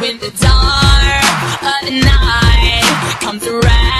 when the dark of the night comes around.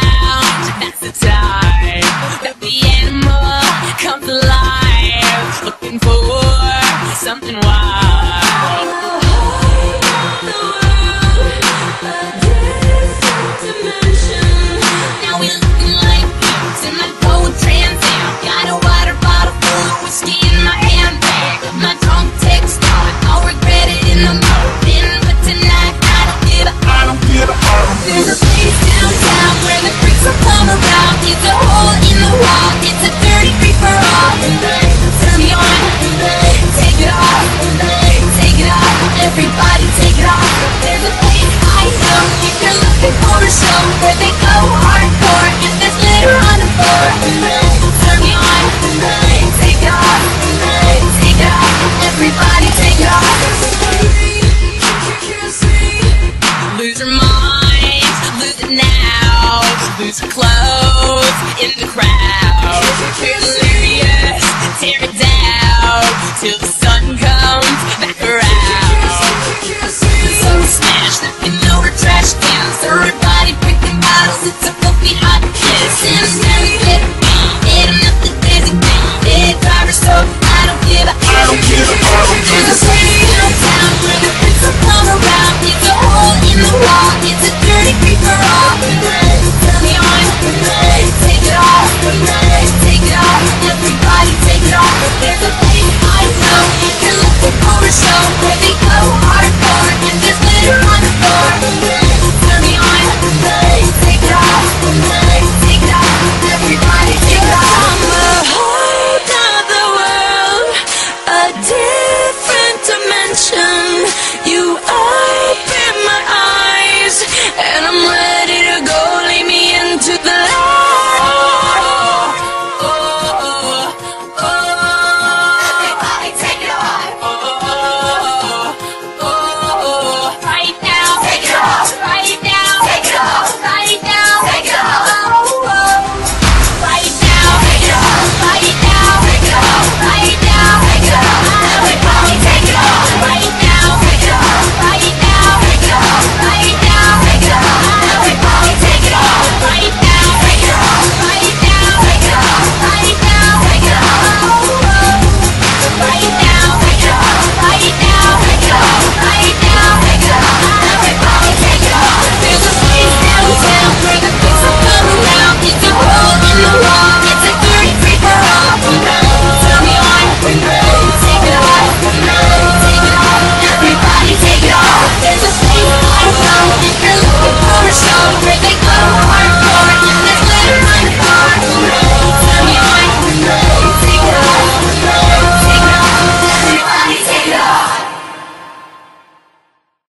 comes close in the crowd. Delirious, tear it down till the sun comes back around. So smash them in over trash cans, Everybody pick the bottles, it's a